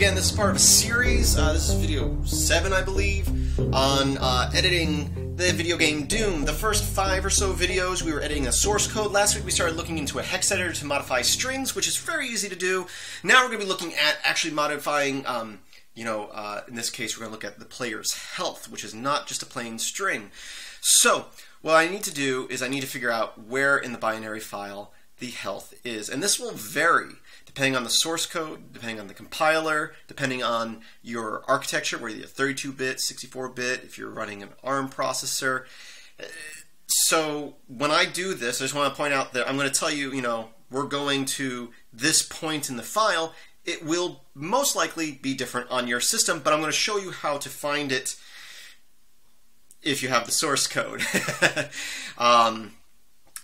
again, this is part of a series. Uh, this is video 7, I believe, on uh, editing the video game Doom. The first five or so videos, we were editing a source code. Last week, we started looking into a hex editor to modify strings, which is very easy to do. Now, we're going to be looking at actually modifying, um, you know, uh, in this case, we're going to look at the player's health, which is not just a plain string. So, what I need to do is I need to figure out where in the binary file the health is. And this will vary depending on the source code, depending on the compiler, depending on your architecture, whether you're 32-bit, 64-bit, if you're running an ARM processor. So when I do this, I just want to point out that I'm going to tell you, you know, we're going to this point in the file. It will most likely be different on your system, but I'm going to show you how to find it if you have the source code. um,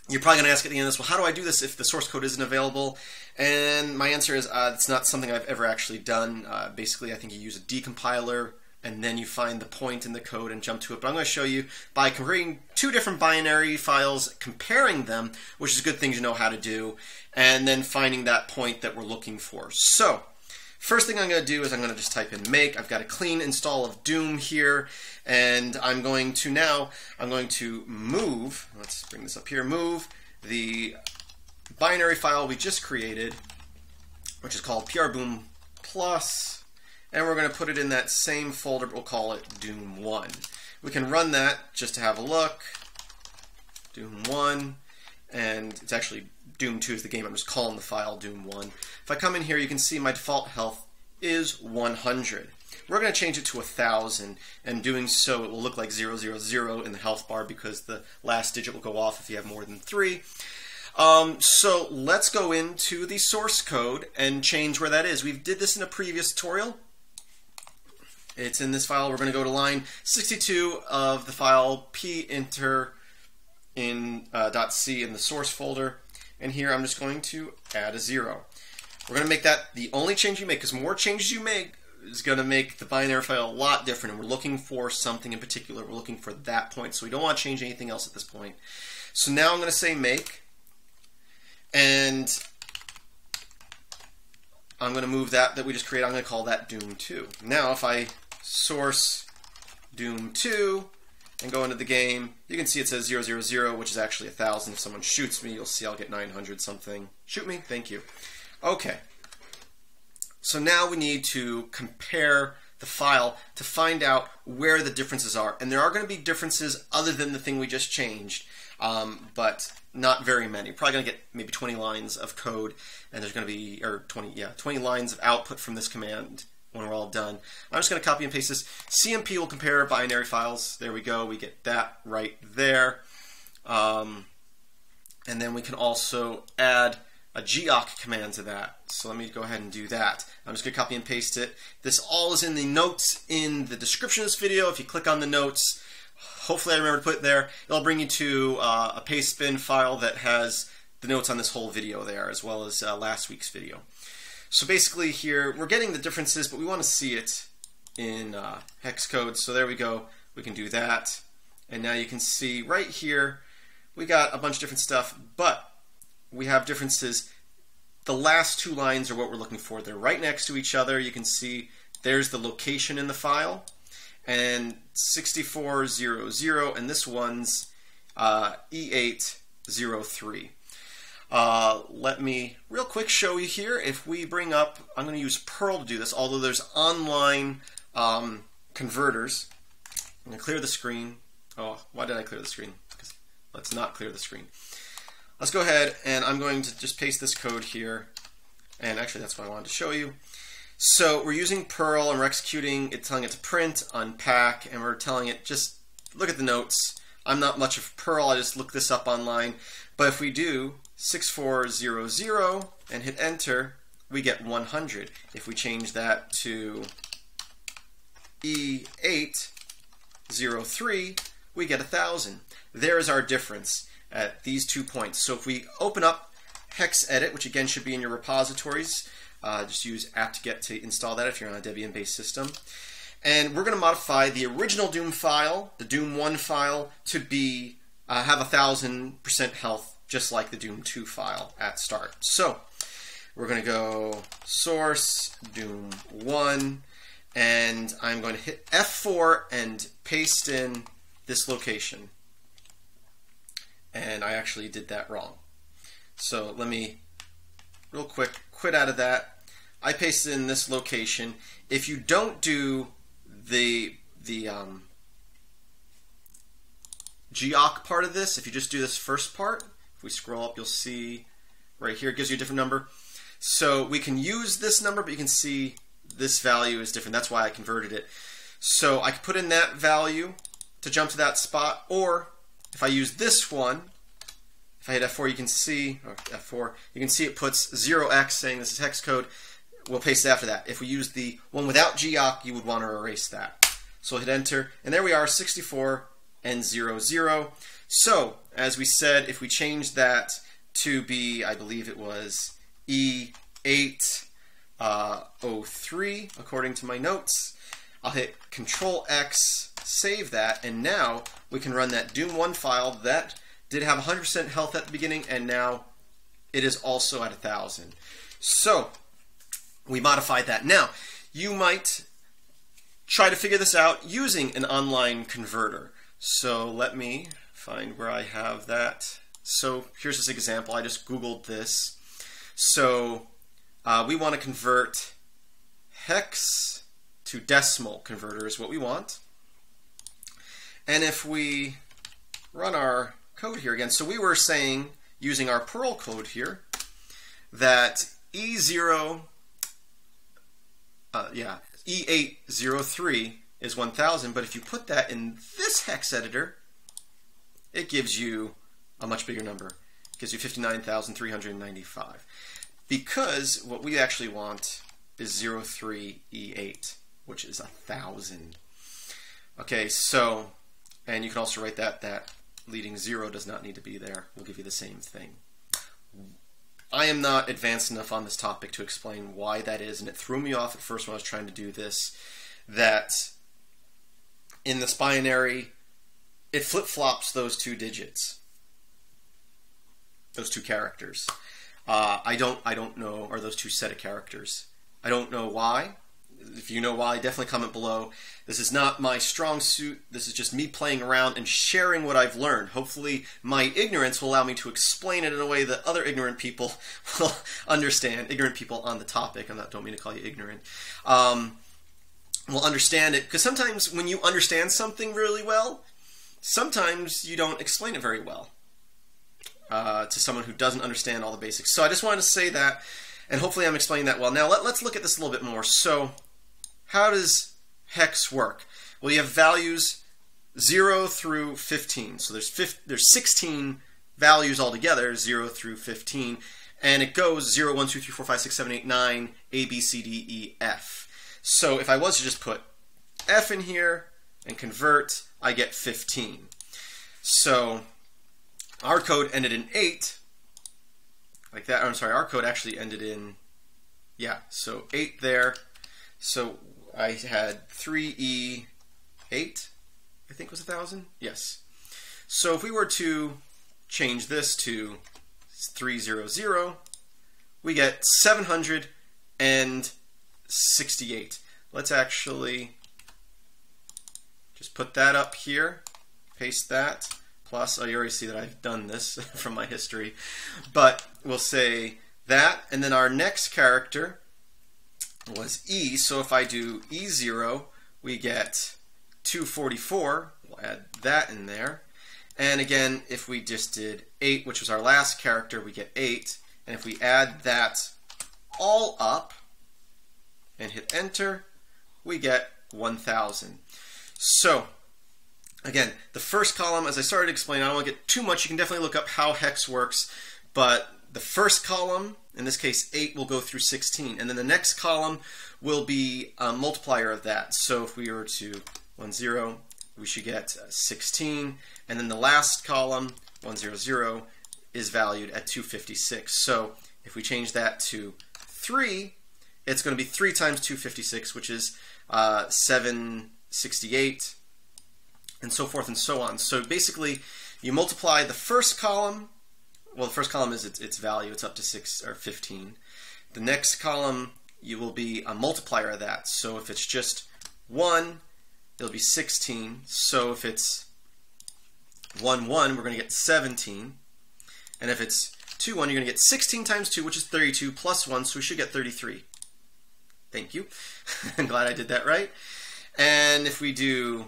you're probably going to ask at the end of this, well, how do I do this if the source code isn't available? And my answer is uh, it's not something I've ever actually done. Uh, basically, I think you use a decompiler and then you find the point in the code and jump to it. But I'm going to show you by converting two different binary files, comparing them, which is a good thing to know how to do, and then finding that point that we're looking for. So, First thing I'm going to do is I'm going to just type in make. I've got a clean install of Doom here, and I'm going to now, I'm going to move, let's bring this up here, move the binary file we just created, which is called prboom plus, and we're going to put it in that same folder, we'll call it Doom 1. We can run that just to have a look, Doom 1, and it's actually Doom 2 is the game. I'm just calling the file Doom 1. If I come in here, you can see my default health is 100. We're going to change it to 1000, and doing so it will look like 000 in the health bar because the last digit will go off if you have more than 3. Um, so let's go into the source code and change where that is. We did this in a previous tutorial. It's in this file. We're going to go to line 62 of the file pinter in uh, .c in the source folder and here I'm just going to add a zero. We're going to make that the only change you make, because more changes you make is going to make the binary file a lot different, and we're looking for something in particular. We're looking for that point, so we don't want to change anything else at this point. So now I'm going to say make, and I'm going to move that that we just created, I'm going to call that Doom 2. Now if I source Doom 2, and go into the game, you can see it says 000, which is actually 1,000. If someone shoots me, you'll see I'll get 900 something. Shoot me, thank you. Okay. So now we need to compare the file to find out where the differences are. And there are going to be differences other than the thing we just changed, um, but not very many. Probably going to get maybe 20 lines of code, and there's going to be, or 20, yeah, 20 lines of output from this command when we're all done. I'm just going to copy and paste this. CMP will compare binary files. There we go. We get that right there. Um, and then we can also add a gawk command to that. So let me go ahead and do that. I'm just going to copy and paste it. This all is in the notes in the description of this video. If you click on the notes, hopefully I remember to put it there. It'll bring you to uh, a pastebin file that has the notes on this whole video there, as well as uh, last week's video. So basically here, we're getting the differences, but we want to see it in uh, hex code. So there we go. We can do that. And now you can see right here, we got a bunch of different stuff, but we have differences. The last two lines are what we're looking for. They're right next to each other. You can see there's the location in the file, and 6400, and this one's uh, E803. Uh, let me real quick show you here. If we bring up, I'm going to use Perl to do this, although there's online um, converters. I'm going to clear the screen. Oh, why did I clear the screen? Let's not clear the screen. Let's go ahead and I'm going to just paste this code here. And actually, that's what I wanted to show you. So we're using Perl and we're executing, it's telling it to print, unpack, and we're telling it just look at the notes. I'm not much of Perl, I just looked this up online. But if we do 6400 and hit enter, we get 100. If we change that to E803, we get 1000. There is our difference at these two points. So if we open up hex edit, which again should be in your repositories, uh, just use apt-get to install that if you're on a Debian-based system. And we're going to modify the original Doom file, the Doom 1 file, to be uh, have a thousand percent health, just like the Doom 2 file at start. So we're going to go source doom 1 and I'm going to hit F4 and paste in this location. And I actually did that wrong. So let me, real quick, quit out of that. I pasted in this location. If you don't do the the um, gawk part of this, if you just do this first part, if we scroll up, you'll see right here, it gives you a different number. So we can use this number, but you can see this value is different. That's why I converted it. So I can put in that value to jump to that spot, or if I use this one, if I hit F4, you can see, F4, you can see it puts 0x saying this is hex code. We'll paste it after that. If we use the one without gawk, you would want to erase that. So hit enter, and there we are, 64 and 0, 0. So, as we said, if we change that to be, I believe it was E803, uh, according to my notes, I'll hit Control X, save that, and now we can run that Doom 1 file that did have 100% health at the beginning, and now it is also at 1,000. So, we modified that. Now, you might try to figure this out using an online converter. So let me find where I have that. So here's this example. I just Googled this. So uh, we want to convert hex to decimal converter is what we want. And if we run our code here again, so we were saying, using our Perl code here, that E0, uh, yeah, E803 is 1000, but if you put that in this hex editor, it gives you a much bigger number. It gives you 59,395. Because what we actually want is 03E8, which is a 1,000. Okay, so, and you can also write that, that leading 0 does not need to be there. We'll give you the same thing. I am not advanced enough on this topic to explain why that is, and it threw me off at first when I was trying to do this, that in this binary, it flip-flops those two digits, those two characters. Uh, I don't, I don't know, are those two set of characters. I don't know why if you know why, definitely comment below. This is not my strong suit. This is just me playing around and sharing what I've learned. Hopefully, my ignorance will allow me to explain it in a way that other ignorant people will understand. Ignorant people on the topic. Not. Don't mean to call you ignorant. Um, will understand it because sometimes when you understand something really well, sometimes you don't explain it very well uh, to someone who doesn't understand all the basics. So I just wanted to say that and hopefully I'm explaining that well. Now let, us look at this a little bit more. So how does hex work? Well, you have values 0 through 15. So there's, 15, there's 16 values altogether, 0 through 15. And it goes 0, 1, 2, 3, 4, 5, 6, 7, 8, 9, A, B, C, D, E, F. So if I was to just put F in here and convert, I get 15. So our code ended in 8, like that. I'm sorry, our code actually ended in, yeah, so 8 there. So I had 3E8, I think was a 1,000? Yes. So if we were to change this to 300, we get 768. Let's actually just put that up here, paste that, plus, oh, you already see that I've done this from my history, but we'll say that, and then our next character was E. So if I do E0, we get 244. We'll add that in there. And again, if we just did 8, which was our last character, we get 8. And if we add that all up and hit enter, we get 1000. So, again, the first column, as I started to explain, I don't want to get too much. You can definitely look up how hex works. But the first column, in this case 8, will go through 16. And then the next column will be a multiplier of that. So if we were to 1, 0, we should get 16. And then the last column, 1, 0, 0, is valued at 256. So if we change that to 3, it's going to be 3 times 256, which is uh, 768, and so forth and so on. So basically, you multiply the first column well, the first column is its, its value. It's up to 6 or 15. the next column you will be a multiplier of that. So if it's just 1, it'll be 16. So if it's 1, 1, we're going to get 17. And if it's 2, 1, you're going to get 16 times 2, which is 32, plus 1, so we should get 33. Thank you. I'm glad I did that right. And if we do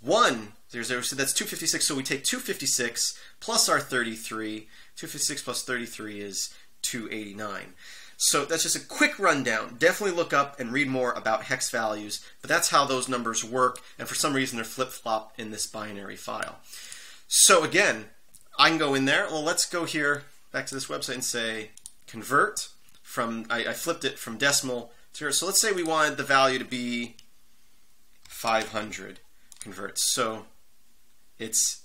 1, 0, 0, so that's 256, so we take 256 plus our 33. 256 plus 33 is 289. So that's just a quick rundown. Definitely look up and read more about hex values, but that's how those numbers work, and for some reason they're flip-flop in this binary file. So again, I can go in there. Well, let's go here back to this website and say convert from, I, I flipped it from decimal to here. So let's say we wanted the value to be 500 converts. So it's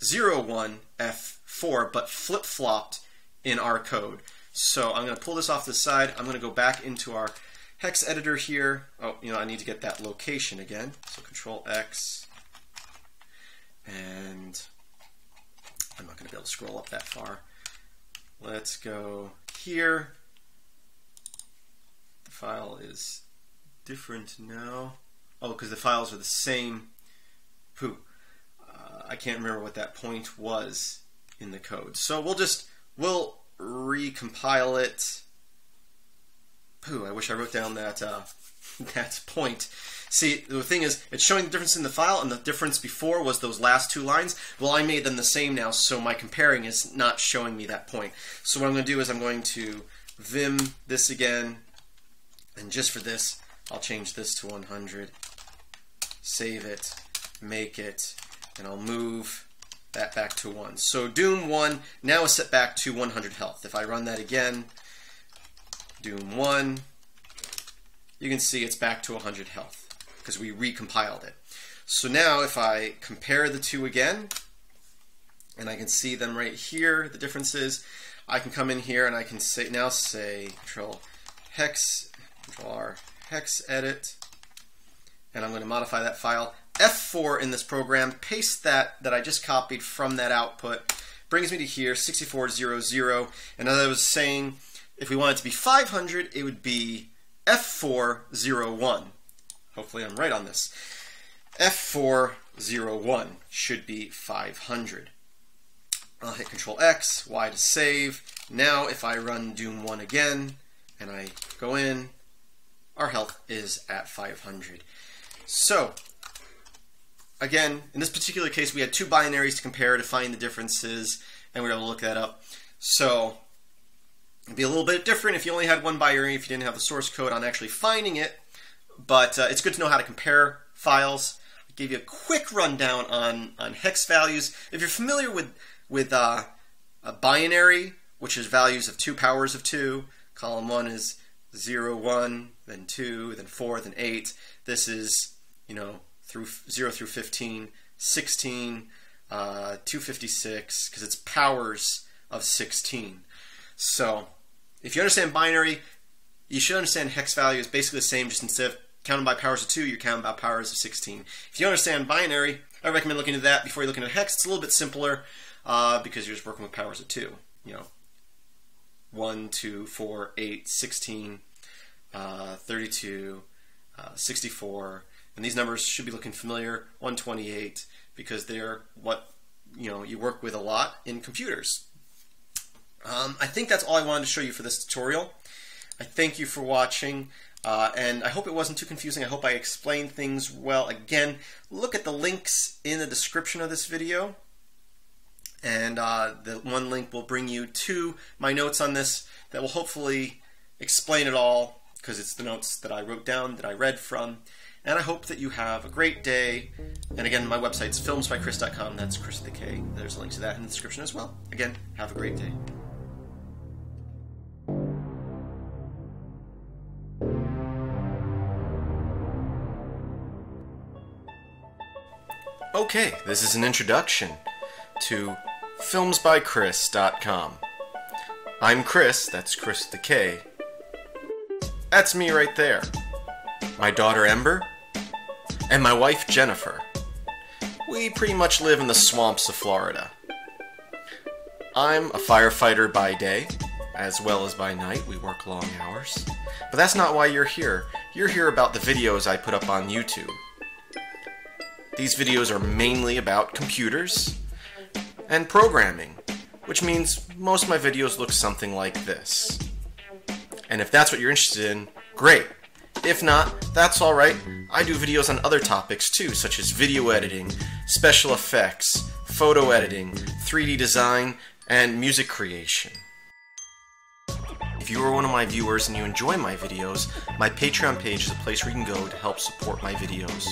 01F4, but flip-flopped in our code. So I'm going to pull this off the side. I'm going to go back into our hex editor here. Oh, you know, I need to get that location again. So Control X. And I'm not going to be able to scroll up that far. Let's go here. The file is different now. Oh, because the files are the same. Pooh. Uh, I can't remember what that point was in the code. So we'll just, we'll recompile it. Pooh, I wish I wrote down that, uh, that point. See, the thing is, it's showing the difference in the file, and the difference before was those last two lines. Well, I made them the same now, so my comparing is not showing me that point. So what I'm going to do is I'm going to vim this again, and just for this, I'll change this to 100, save it, make it, and I'll move that back to 1. So Doom 1 now is set back to 100 health. If I run that again, Doom 1, you can see it's back to 100 health because we recompiled it. So now if I compare the two again, and I can see them right here, the differences, I can come in here and I can say now say control hex, control R, hex edit, and I'm going to modify that file. F4 in this program, paste that that I just copied from that output, brings me to here, 6400, and as I was saying, if we want it to be 500, it would be F401. Hopefully I'm right on this. F401 should be 500. I'll hit Control X, Y to save. Now if I run Doom 1 again, and I go in, our health is at 500. So, again, in this particular case, we had two binaries to compare to find the differences, and we were able to look that up. So, it'd be a little bit different if you only had one binary, if you didn't have the source code on actually finding it, but uh, it's good to know how to compare files. I gave you a quick rundown on, on hex values. If you're familiar with, with uh, a binary, which is values of two powers of two, column 1 is 0, 1, then 2, then 4, then 8. This is, you know, through 0 through 15, 16, uh, 256, because it's powers of 16. So, if you understand binary, you should understand hex value is basically the same, just instead of counting by powers of 2, you're counting by powers of 16. If you understand binary, I recommend looking at that before you're looking at hex. It's a little bit simpler uh, because you're just working with powers of 2. You know, 1, 2, 4, 8, 16, uh, 32, uh, 64, and these numbers should be looking familiar, 128, because they're what you know you work with a lot in computers. Um, I think that's all I wanted to show you for this tutorial. I thank you for watching. Uh, and I hope it wasn't too confusing. I hope I explained things well. Again, look at the links in the description of this video. And uh, the one link will bring you to my notes on this that will hopefully explain it all because it's the notes that I wrote down, that I read from. And I hope that you have a great day. And again, my website's filmsbykris.com. That's Kris the K. There's a link to that in the description as well. Again, have a great day. Okay, this is an introduction to filmsbykris.com. I'm Kris, that's Kris the K. That's me right there. My daughter Ember, and my wife Jennifer. We pretty much live in the swamps of Florida. I'm a firefighter by day, as well as by night. We work long hours. But that's not why you're here. You're here about the videos I put up on YouTube. These videos are mainly about computers and programming, which means most of my videos look something like this. And if that's what you're interested in, great. If not, that's alright. I do videos on other topics too, such as video editing, special effects, photo editing, 3D design, and music creation. If you are one of my viewers and you enjoy my videos, my Patreon page is a place where you can go to help support my videos.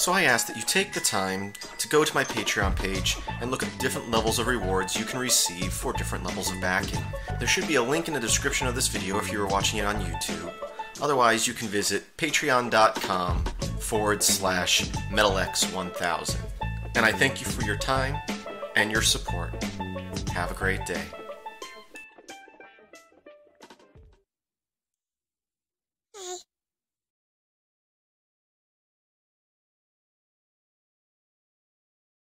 So I ask that you take the time to go to my Patreon page and look at the different levels of rewards you can receive for different levels of backing. There should be a link in the description of this video if you are watching it on YouTube. Otherwise, you can visit patreon.com forward slash MetalX1000. And I thank you for your time and your support. Have a great day.